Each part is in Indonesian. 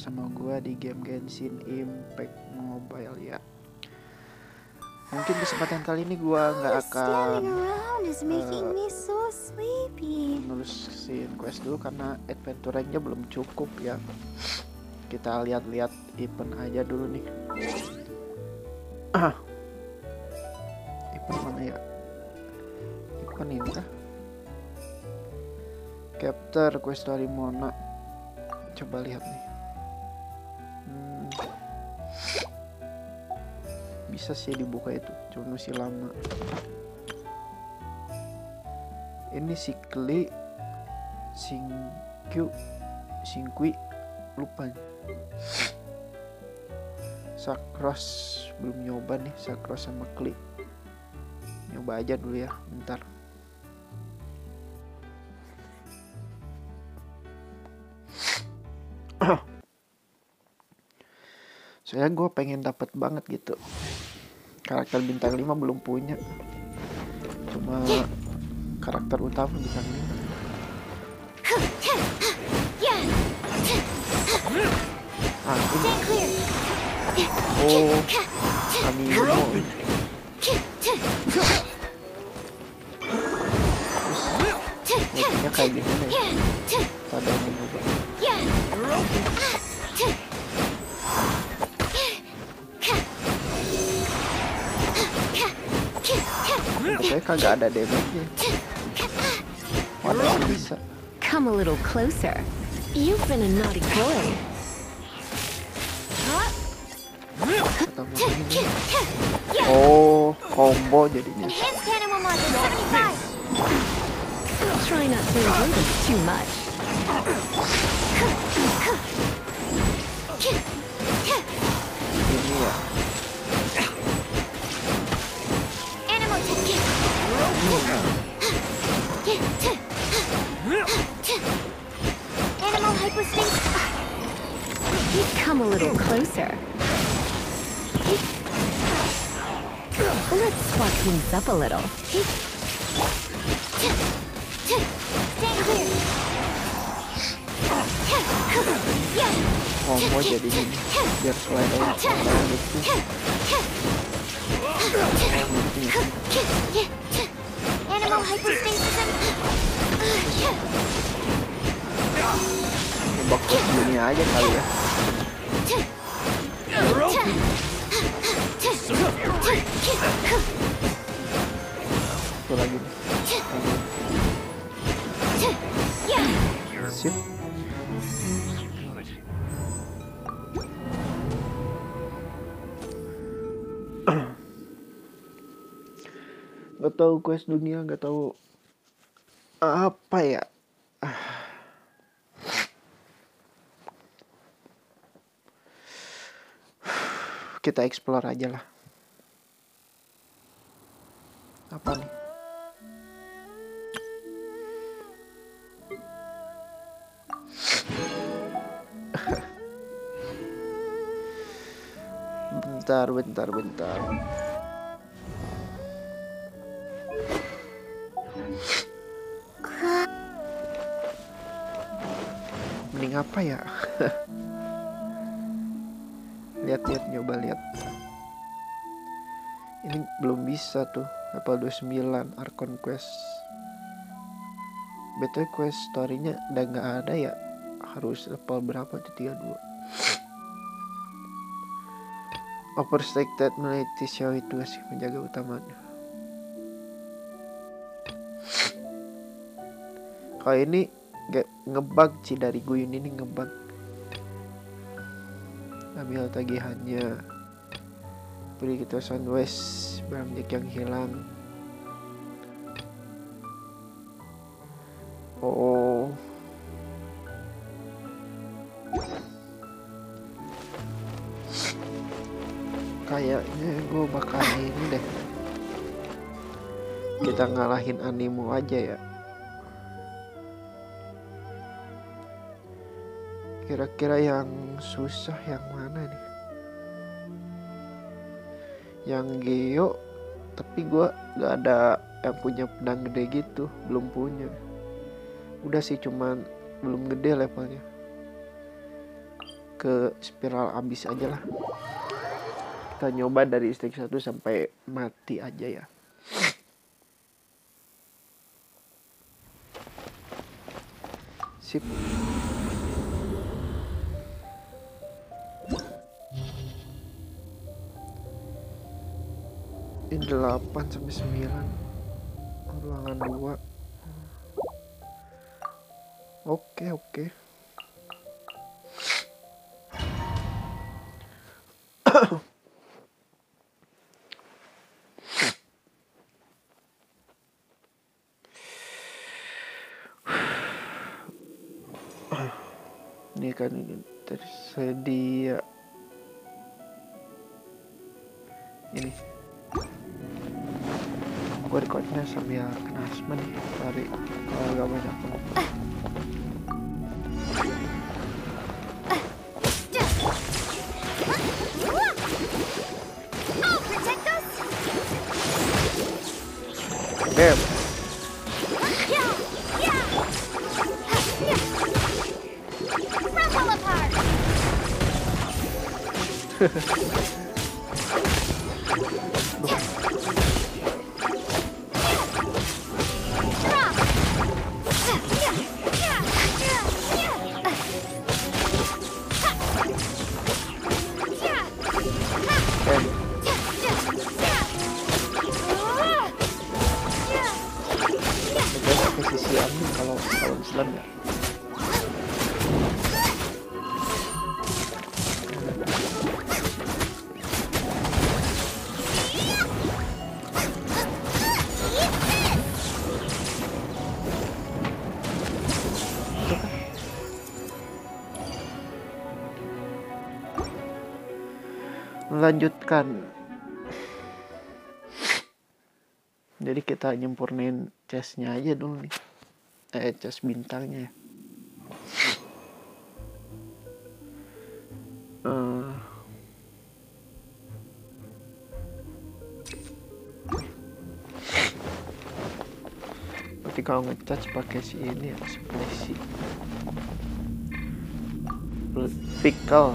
bersama gue di game Genshin Impact Mobile ya. Mungkin kesempatan kali ini gue nggak akan uh, nulisin quest dulu karena adventure ranknya belum cukup ya. Kita lihat-lihat event aja dulu nih. Ah, event mana ya? Event ini kah? Capture quest dari Mona. Coba lihat nih. Bisa sih dibuka itu, cuma masih lama. Ini Sikli Singkyu Singkui lupa. Sakros belum nyoba nih Sakros sama Kli. Nyoba aja dulu ya bentar. Saya gue pengen dapat banget gitu karakter bintang 5 belum punya. Cuma karakter utama bintang 5 ah ini oh Animo terus kayak gimana ya? Pada mencoba i cagada dele aqui. Olha isso. Come a little closer. You've been a naughty boy. Oh, combo jadinya. Try not to enjoy this too much. was. You come a little closer. Let's swap things up a little. One more dedication. That's why I Animal hyperstasis and... ke sini aja kali ya. Satu lagi. Sip. Gak tahu quest dunia, gak tahu apa ya. Kita explore aja lah. Apa nih? bentar, bentar, bentar. Mending apa ya? Lihat-lihat, nyoba lihat. Ini belum bisa tuh. Level 29 Archon Quest. BTW quest story-nya udah nggak ada ya. Harus level berapa tuh 32. Overstated meneliti show itu sih menjaga utamanya. Kalau ini ngebug sih dari Guyun ini ngebug. Ambil tagihannya. Beri kita Sunwest barang Jack yang hilang. Oh. Kayaknya gue bakal ini deh. Kita ngalahin animo aja ya. Kira-kira yang susah yang mana nih? Yang Geo, tapi gua gak ada yang punya pedang gede gitu, belum punya. Udah sih cuman belum gede levelnya. ke spiral abis aja lah kita nyoba dari stage 1 sampai mati aja ya sip ini 8 sampai 9 ruangan 2 oke oke. ini nih sorry kalau agak banyak I'll protect us! damn melanjutkan. Jadi kita nyempurnain chestnya aja dulu nih. Eh chest bintangnya ya. Eh, berarti kalau ngecas pakai si ini ya pickle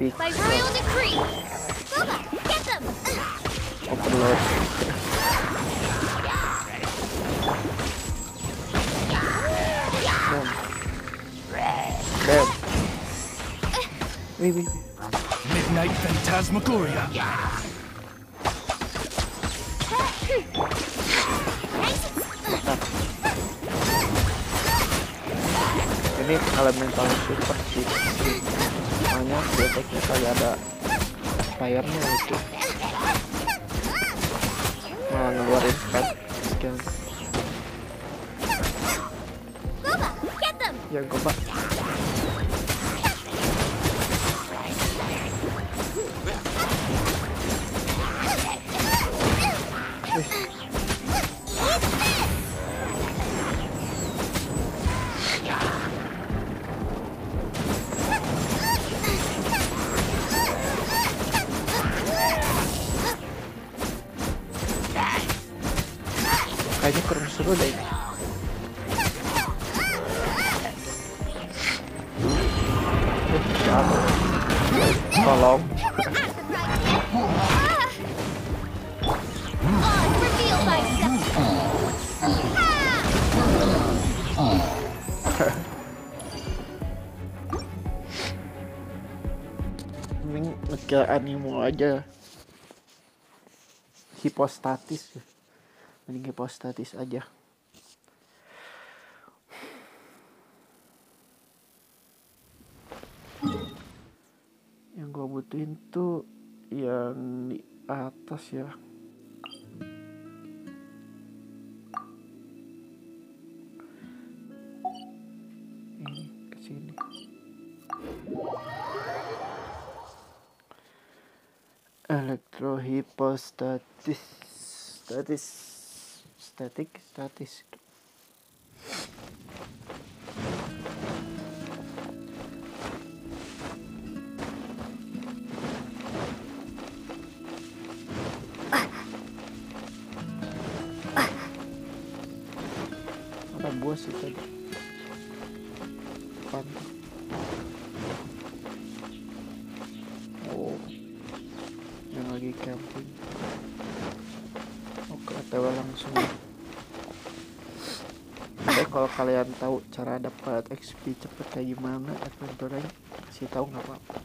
feet. By royal decree! Boba, get them! Oh, Lord. Dead. Wait, wait, wait. Midnight Phantasmagoria. Yeah. Ini elemental super sih. Soalnya di attack-nya kayak ada fire-nya itu. Malah ngeluarin pet! Ya gue pak. Aja. Hipostatis. Mending hipostatis aja. Yang gue butuhin tuh yang di atas ya. Elektrohipostatis statis statik statis ada buah kalian tahu cara dapat XP cepet kayak gimana adventure kasih tahu nggak apa-apa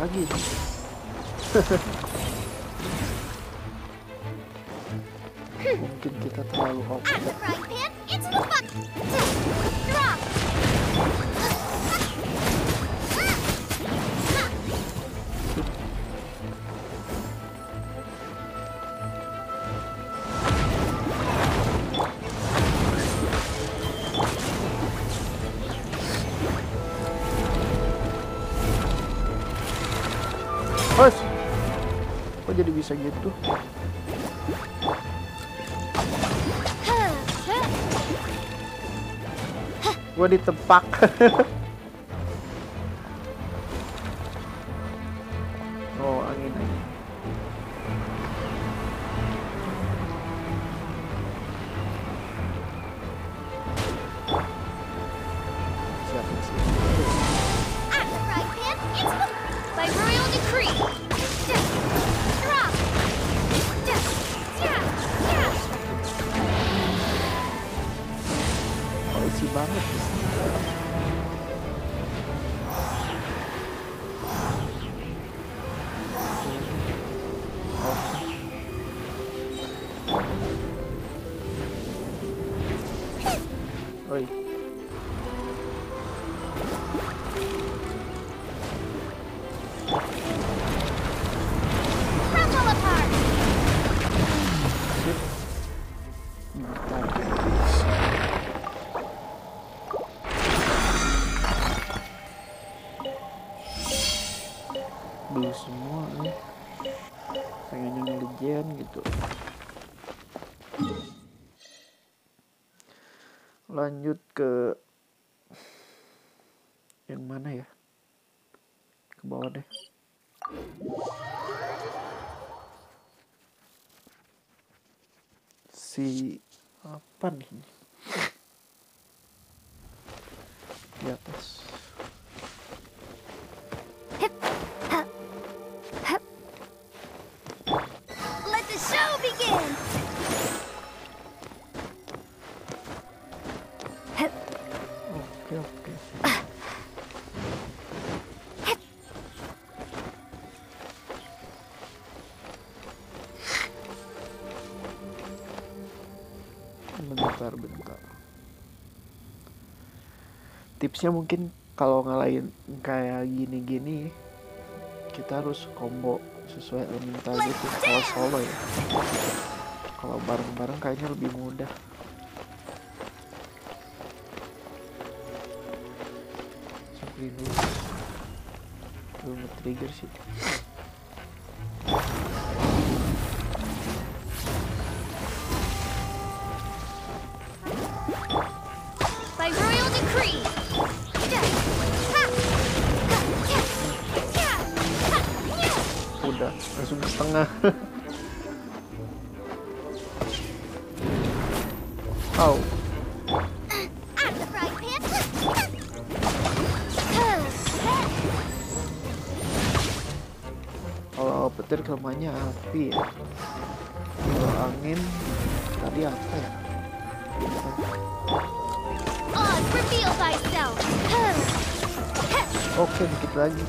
lagi. Mungkin kita terlalu Out bisa gitu. Gua ditepak. Oh angin angin Lanjut ke Tipsnya mungkin kalau ngalahin kayak gini-gini kita harus combo sesuai elemental gitu kalau solo ya. Kalau bareng-bareng kayaknya lebih mudah. Dulu. Belum nge-trigger sih. Pan. Kalau petir kelemahannya api ya. Kalau angin tadi apa ya? Oke dikit lagi.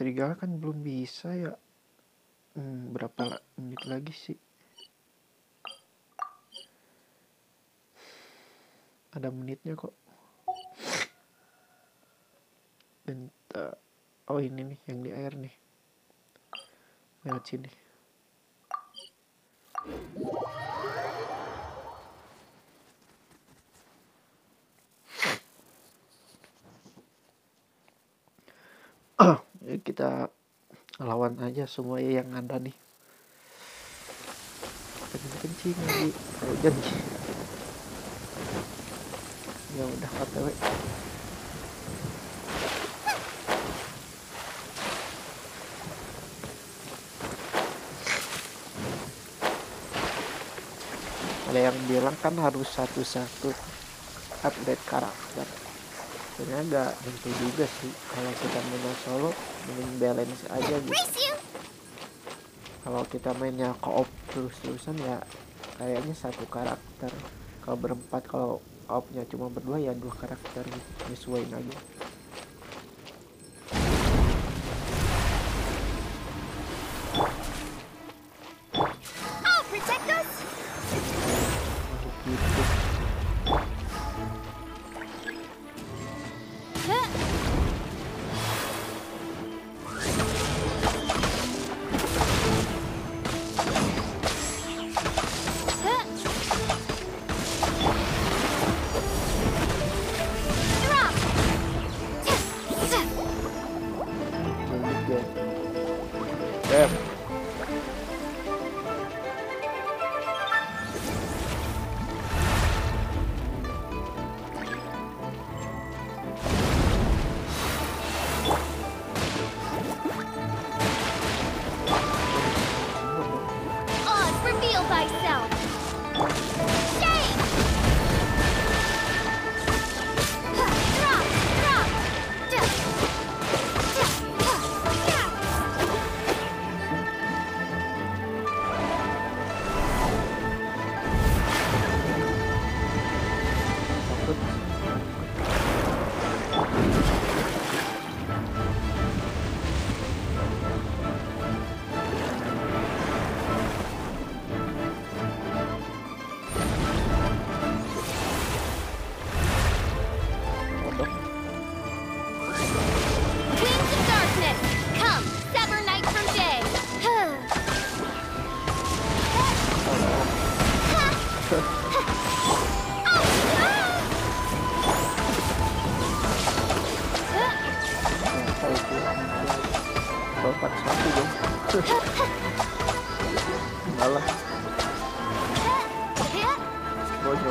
Serigala kan belum bisa ya. Hmm, berapa menit lagi sih? Ada menitnya kok. Dan oh ini nih yang di air nih. Lewat sini Ya, kita lawan aja semua yang ada nih. Kencing kencing lagi hujan ya udah otw ada yang bilang kan harus satu-satu update karakter sebenarnya nggak tentu juga sih. Kalau kita main solo mending balance aja gitu. Kalau kita mainnya co-op terus-terusan ya kayaknya satu karakter. Kalau berempat kalau op-nya cuma berdua ya dua karakter gitu. Nyesuaiin aja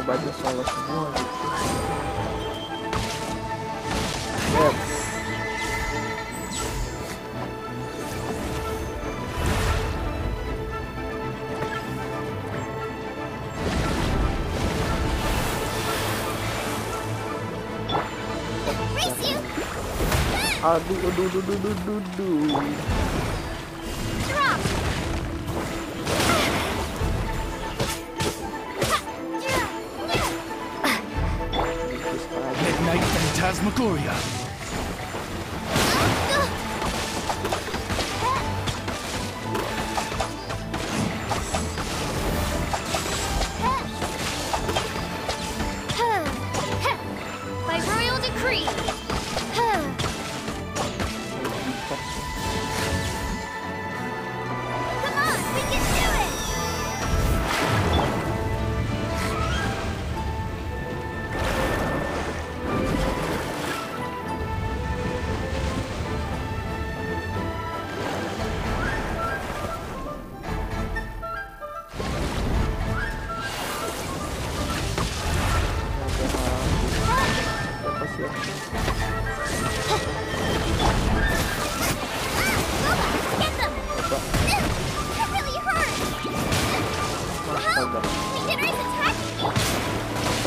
Gue nyoba aja solo semua gitu Dem. Race you, Aduh, aduh, aduh, aduh, aduh, Gloria.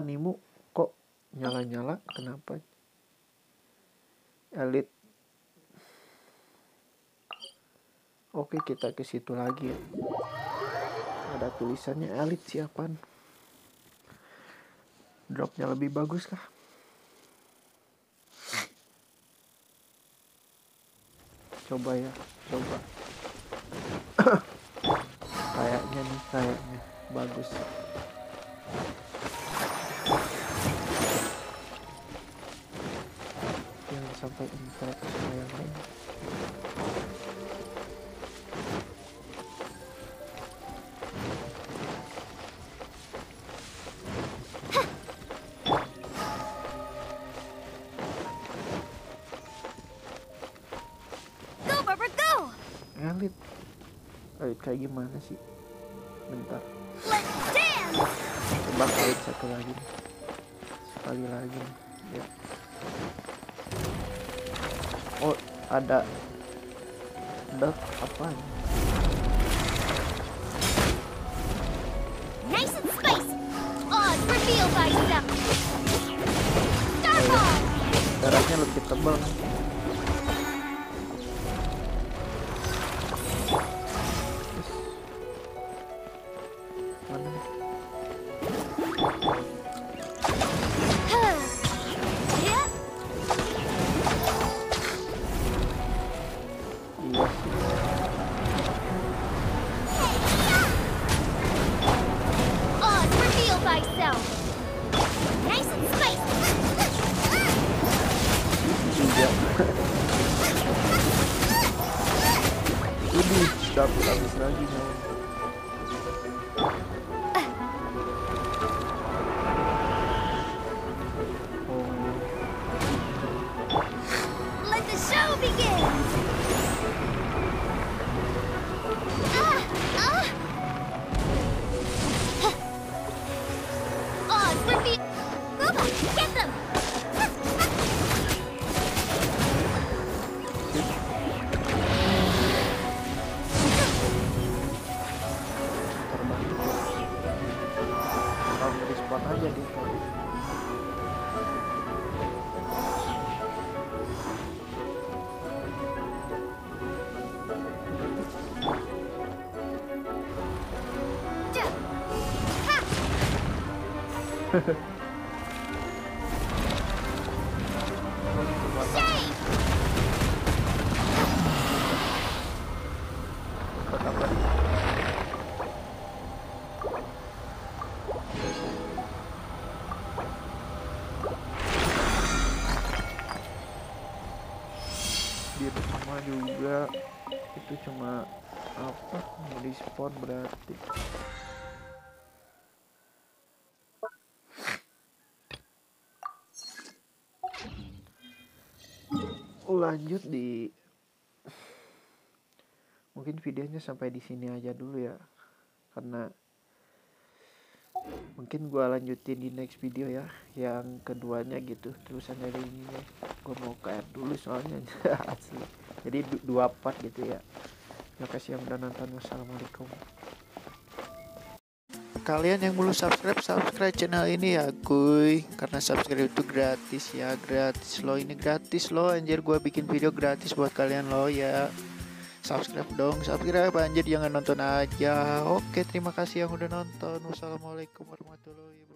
animu kok nyala-nyala? Kenapa? Elit. Oke kita ke situ lagi. Ya ada tulisannya elit siapan. Dropnya lebih bagus kah coba ya coba. Kayaknya nih kayaknya. Bagus sampai impact sama yang lain. Go, Barbara, go! elit. Elit kayak gimana sih? Bentar. Coba kali satu lagi sekali lagi ya oh ada. Ada apa? Nice and spicy! Reveal darahnya lebih tebal respawn aja di Shame! lanjut di mungkin videonya sampai di sini aja dulu ya. Karena mungkin gua lanjutin di next video ya yang keduanya gitu. Terusan dari ini ya. Gua mau air dulu soalnya. Asli. Jadi du- dua part gitu ya. Terima kasih yang udah nonton. Wassalamualaikum kalian yang belum subscribe subscribe channel ini ya kuy. Karena subscribe itu gratis ya gratis lo ini gratis lo anjir. Gua bikin video gratis buat kalian lo ya. Subscribe dong subscribe anjir. Jangan nonton aja. Oke terima kasih yang udah nonton. Wassalamualaikum warahmatullahi wabarakatuh